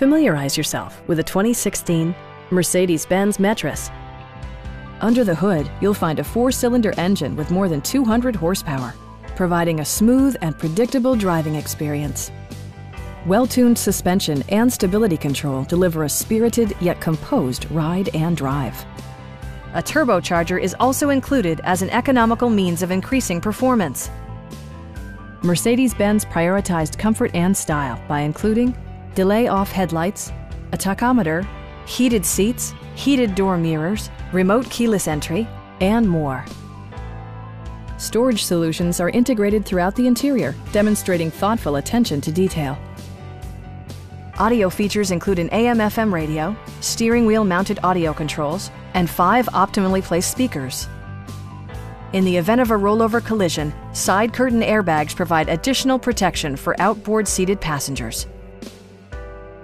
Familiarize yourself with a 2016 Mercedes-Benz Metris. Under the hood, you'll find a four-cylinder engine with more than 200 horsepower, providing a smooth and predictable driving experience. Well-tuned suspension and stability control deliver a spirited yet composed ride and drive. A turbocharger is also included as an economical means of increasing performance. Mercedes-Benz prioritized comfort and style by including delay off headlights, a tachometer, heated seats, heated door mirrors, remote keyless entry, and more. Storage solutions are integrated throughout the interior, demonstrating thoughtful attention to detail. Audio features include an AM-FM radio, steering wheel mounted audio controls, and five optimally placed speakers. In the event of a rollover collision, side curtain airbags provide additional protection for outboard seated passengers.